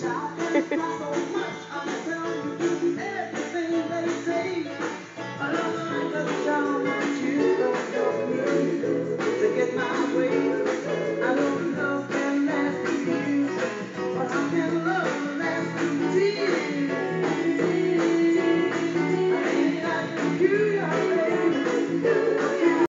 child.